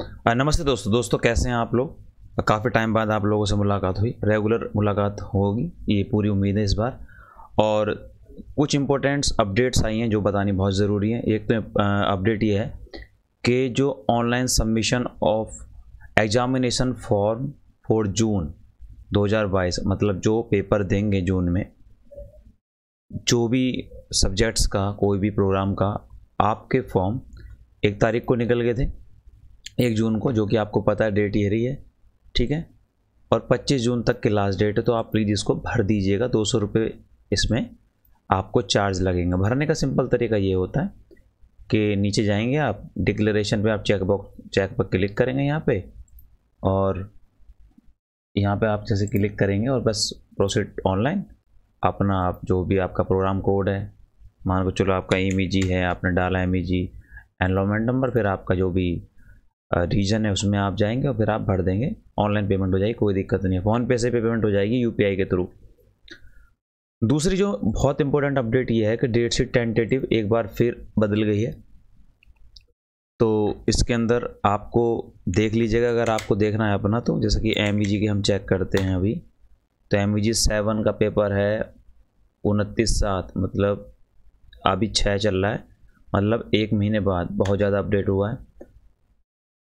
नमस्ते दोस्तों। दोस्तों, कैसे हैं आप लोग? काफ़ी टाइम बाद आप लोगों से मुलाकात हुई। रेगुलर मुलाकात होगी, ये पूरी उम्मीद है इस बार। और कुछ इम्पोर्टेंट्स अपडेट्स आई हैं जो बतानी बहुत ज़रूरी है। एक तो अपडेट ये है कि जो online submission of examination form for June 2022 मतलब जो पेपर देंगे जून में, जो भी सब्जेक्ट्स का, कोई भी प्रोग्राम का, आपके फॉर्म एक तारीख को निकल गए थे। एक जून को, जो कि आपको पता है डेट ये रही है, ठीक है? और 25 जून तक की लास्ट डेट है तो आप प्लीज़ इसको भर दीजिएगा, दो सौ रुपये इसमें आपको चार्ज लगेंगे। भरने का सिंपल तरीका ये होता है कि नीचे जाएँगे आप डिक्लेरेशन पे आप चेक बॉक्स चेक पर क्लिक करेंगे यहाँ पे, और यहाँ पे आप जैसे क्लिक करेंगे और बस प्रोसीड ऑनलाइन अपना आप जो भी आपका प्रोग्राम कोड है, मान को चलो आपका एम है, आपने डाला एम ई नंबर फिर आपका जो भी रीजन है, उसमें आप जाएँगे और फिर आप भर देंगे। ऑनलाइन पेमेंट हो जाएगी, कोई दिक्कत नहीं है। फ़ोन पे से पेमेंट हो जाएगी यूपीआई के थ्रू। दूसरी जो बहुत इंपॉर्टेंट अपडेट ये है कि डेट शीट टेंटेटिव एक बार फिर बदल गई है। तो इसके अंदर आपको देख लीजिएगा, अगर आपको देखना है अपना तो जैसे कि एम की हम चेक करते हैं अभी। तो एम ई सेवन का पेपर है उनतीस सात मतलब अभी छः चल रहा है। मतलब एक महीने बाद बहुत ज़्यादा अपडेट हुआ है।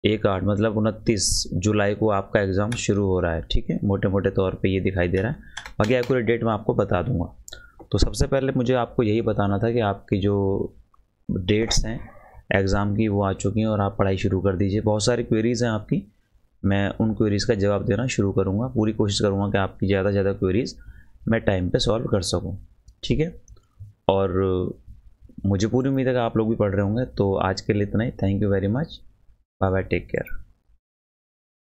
एक आठ मतलब उनतीस जुलाई को आपका एग्ज़ाम शुरू हो रहा है, ठीक है? मोटे मोटे तौर पे ये दिखाई दे रहा है। बाकी एक्यूरेट डेट मैं आपको बता दूँगा। तो सबसे पहले मुझे आपको यही बताना था कि आपकी जो डेट्स हैं एग्ज़ाम की वो आ चुकी हैं और आप पढ़ाई शुरू कर दीजिए। बहुत सारी क्वेरीज़ हैं आपकी। मैं उन क्वेरीज़ का जवाब देना शुरू करूँगा। पूरी कोशिश करूँगा कि आपकी ज़्यादा से ज़्यादा क्वेरीज़ मैं टाइम पर सॉल्व कर सकूँ, ठीक है? और मुझे पूरी उम्मीद है कि आप लोग भी पढ़ रहे होंगे। तो आज के लिए इतना ही। Thank you very much bye bye take care.